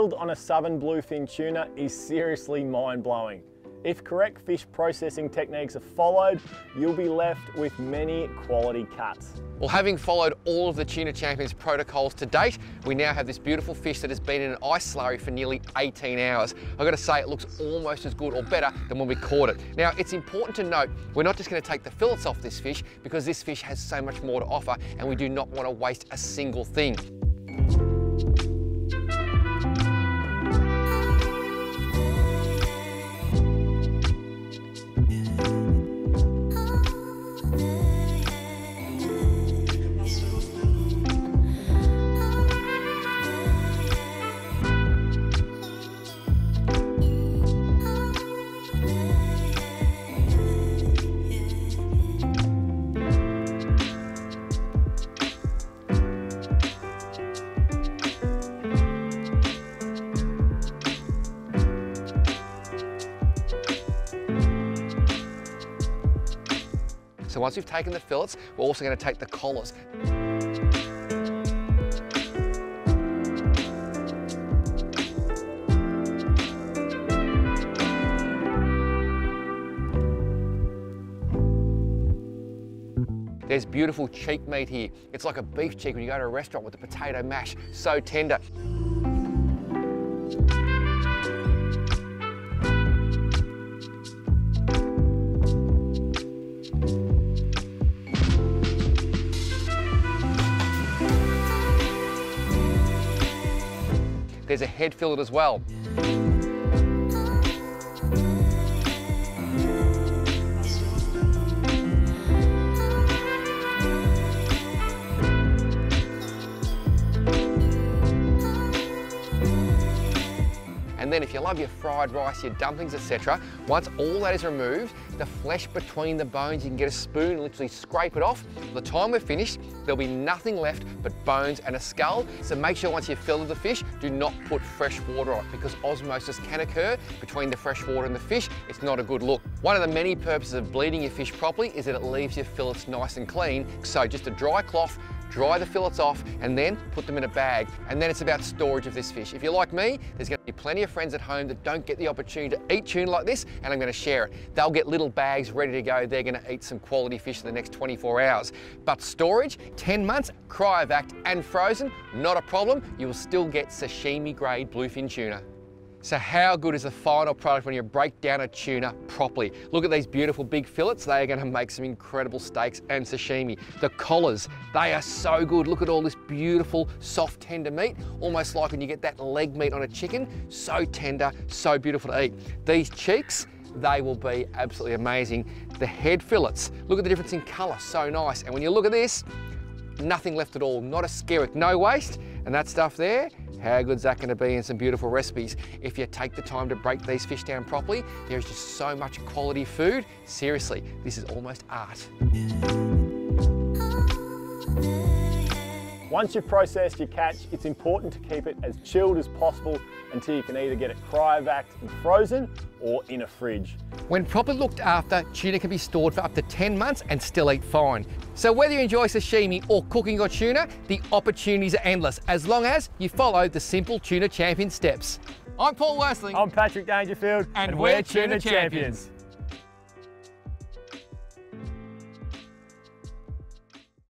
yield on a southern bluefin tuna is seriously mind-blowing. If correct fish processing techniques are followed, you'll be left with many quality cuts. Well, having followed all of the Tuna Champions protocols to date, we now have this beautiful fish that has been in an ice slurry for nearly 18 hours. I've got to say, it looks almost as good or better than when we caught it. Now, it's important to note, we're not just going to take the fillets off this fish because this fish has so much more to offer and we do not want to waste a single thing. So once we've taken the fillets, we're also going to take the collars. There's beautiful cheek meat here. It's like a beef cheek when you go to a restaurant with the potato mash, so tender. There's a head fillet as well. And then if you love your fried rice, your dumplings, etc., once all that is removed, the flesh between the bones, you can get a spoon and literally scrape it off. By the time we're finished, there'll be nothing left but bones and a skull. So make sure once you've filled the fish, do not put fresh water on it because osmosis can occur between the fresh water and the fish. It's not a good look. One of the many purposes of bleeding your fish properly is that it leaves your fillets nice and clean. So just a dry cloth, dry the fillets off and then put them in a bag. And then it's about storage of this fish. If you're like me, there's gonna be plenty of friends at home that don't get the opportunity to eat tuna like this and I'm gonna share it. They'll get little bags ready to go. They're gonna eat some quality fish in the next 24 hours. But storage, 10 months, cryovac and frozen, not a problem. You will still get sashimi grade bluefin tuna. So how good is the final product when you break down a tuna properly? Look at these beautiful big fillets. They are gonna make some incredible steaks and sashimi. The collars, they are so good. Look at all this beautiful, soft, tender meat, almost like when you get that leg meat on a chicken. So tender, so beautiful to eat. These cheeks, they will be absolutely amazing. The head fillets, look at the difference in color, so nice. And when you look at this, nothing left at all, not a skerrick, no waste. And that stuff there, how good's that going to be in some beautiful recipes? If you take the time to break these fish down properly, there's just so much quality food. Seriously, this is almost art. Once you've processed your catch, it's important to keep it as chilled as possible until you can either get it cryovacked and frozen or in a fridge. When properly looked after, tuna can be stored for up to 10 months and still eat fine. So whether you enjoy sashimi or cooking your tuna, the opportunities are endless as long as you follow the simple tuna champion steps. I'm Paul Worsteling. I'm Patrick Dangerfield and, and we're, we're Tuna, tuna champions. champions.